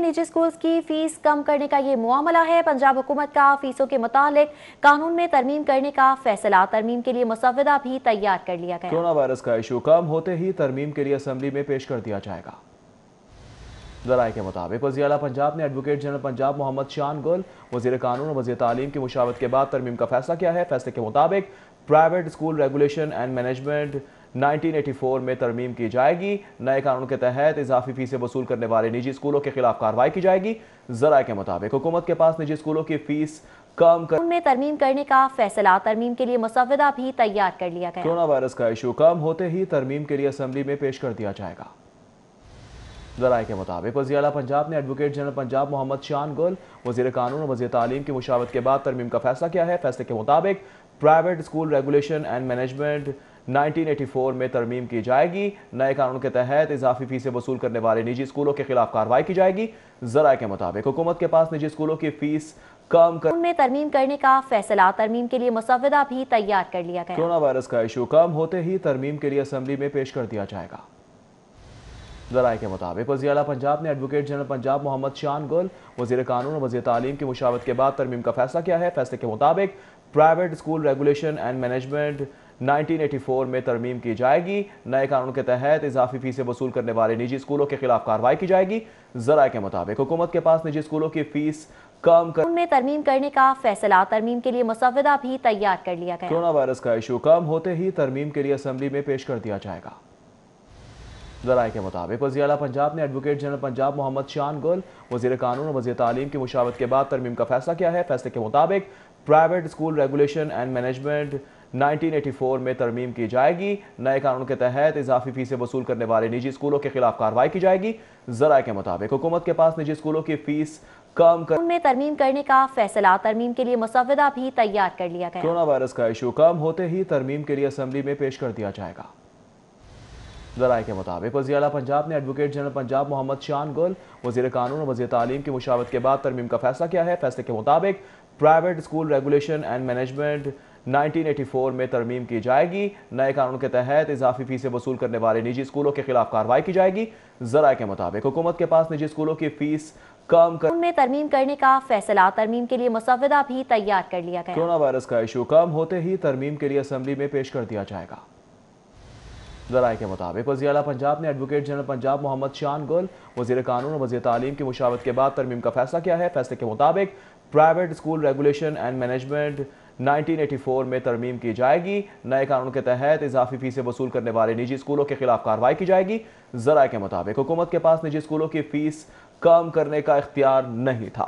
نجی سکولز کی فیس کم کرنے کا یہ معاملہ ہے۔ پنجاب حکومت کا فیسوں کے متعلق قانون میں ترمیم کرنے کا فیصلہ۔ ترمیم کے لیے مسودہ بھی تیار کر لیا گیا۔ کرونا وائرس کا ایشو کم ہوتے ہی ترمیم کے لیے اسمبلی میں پیش کر دیا جائے گا۔ ذرائع کے مطابق وزیر اعلیٰ پنجاب نے ایڈوکیٹ جنرل پنجاب محمد شان گل، وزیر قانون اور وزیر تعلیم کی مشاورت کے بعد ترمیم کا فیصلہ کیا ہے۔ فیصلے کے مطابق private school regulation and management nineteen eighty four میں ترمیم کی جائے گی۔ نئے قانون کے تحت اضافی فیسیں وصول کرنے والے نجی اسکولوں کے خلاف کاروائی کی جائے گی۔ ذرائع کے مطابق حکومت کے پاس نجی اسکولوں کی فیس کم کر میں ترمیم کرنے کا فیصلہ ترمیم کے لیے مسودہ بھی تیار کر لیا گیا۔ کرونا وائرس کا ایشو کم ہوتے ہی ترمیم کے لیے اسمبلی میں پیش کر دیا جائے گا۔ ذرائع کے مطابق وزیر اعلیٰ پنجاب نے ایڈوکیٹ جنرل پنجاب محمد شان گل وزیر قانون اور وزیر تعلیم کی مشاورت کے بعد ترمیم کا فیصلہ کیا ہے۔ فیصلے کے مطابق private school regulation and management nineteen eighty four میں ترمیم کی جائے گی۔ نئے قانون کے تحت اضافی فیسیں وصول کرنے والے نجی اسکولوں کے خلاف کاروائی کی جائے گی۔ ذرائع کے مطابق حکومت کے پاس نجی اسکولوں کی فیس کم کر میں ترمیم کرنے کا فیصلہ ترمیم کے لیے مسودہ بھی تیار کر لیا گیا۔ کرونا وائرس کا ایشو کم ہوتے ہی ترمیم کے لیے اسمبلی میں پیش کر دیا جائے گا۔ ذرائع کے مطابق وزیر اعلیٰ پنجاب نے ایڈوکیٹ جنرل پنجاب محمد شان گل وزیر قانون اور وزیر تعلیم کی مشاورت کے بعد ترمیم کا فیصلہ کیا ہے۔ فیصلے کے مطابق private school regulation and management nineteen eighty four میں ترمیم کی جائے گی۔ نئے قانون کے تحت اضافی فیسیں وصول کرنے والے نجی اسکولوں کے خلاف کاروائی کی جائے گی۔ ذرائع کے مطابق حکومت کے پاس نجی اسکولوں کی فیس کم کر میں ترمیم کرنے کا فیصلہ ترمیم کے لیے مسودہ بھی تیار کر لیا گیا۔ کرونا وائرس کا ایشو کم ہوتے ہی ترمیم کے لیے اسمبلی میں پیش کر دیا جائے گا۔ ذرائع کے مطابق وزیر اعلیٰ پنجاب نے ایڈوکیٹ جنرل پنجاب محمد شان گل وزیر قانون اور وزیر تعلیم کی مشاورت کے بعد ترمیم کا فیصلہ کیا ہے۔ فیصلے کے مطابق private school regulation and management nineteen eighty four میں ترمیم کی جائے گی۔ نئے قانون کے تحت اضافی فیسیں وصول کرنے والے نجی اسکولوں کے خلاف کاروائی کی جائے گی۔ ذرائع کے مطابق حکومت کے پاس نجی اسکولوں کی فیس کم کر میں ترمیم کرنے کا فیصلہ ترمیم کے لیے مسودہ بھی تیار کر لیا گیا۔ کرونا وائرس کا ایشو کم ہوتے ہی ترمیم کے لیے اسمبلی میں پیش کر دیا جائے گا۔ ذرائع کے مطابق وزیر اعلیٰ پنجاب نے ایڈوکیٹ جنرل پنجاب محمد شان گل وزیر قانون اور وزیر تعلیم کی مشاورت کے بعد ترمیم کا فیصلہ کیا ہے۔ فیصلے کے مطابق private school regulation and management nineteen eighty four میں ترمیم کی جائے گی۔ نئے قانون کے تحت اضافی فیسیں وصول کرنے والے نجی اسکولوں کے خلاف کاروائی کی جائے گی۔ ذرائع کے مطابق حکومت کے پاس نجی اسکولوں کی فیس کم کر میں ترمیم کرنے کا فیصلہ ترمیم کے لیے مسودہ بھی تیار کر لیا گیا۔ کرونا وائرس کا ایشو کم ہوتے ہی ترمیم کے لیے اسمبلی میں پیش کر دیا جائے گا۔ ذرائع کے مطابق وزیر اعلیٰ پنجاب نے ایڈوکیٹ جنرل پنجاب محمد شان گل وزیر قانون اور وزیر تعلیم کی مشاورت کے بعد ترمیم کا فیصلہ کیا ہے۔ فیصلے کے مطابق private school regulation and management nineteen eighty four میں ترمیم کی جائے گی۔ نئے قانون کے تحت اضافی فیسیں وصول کرنے والے نجی اسکولوں کے خلاف کاروائی کی جائے گی۔ ذرائع کے مطابق حکومت کے پاس نجی اسکولوں کی فیس کم کرنے کا اختیار نہیں تھا۔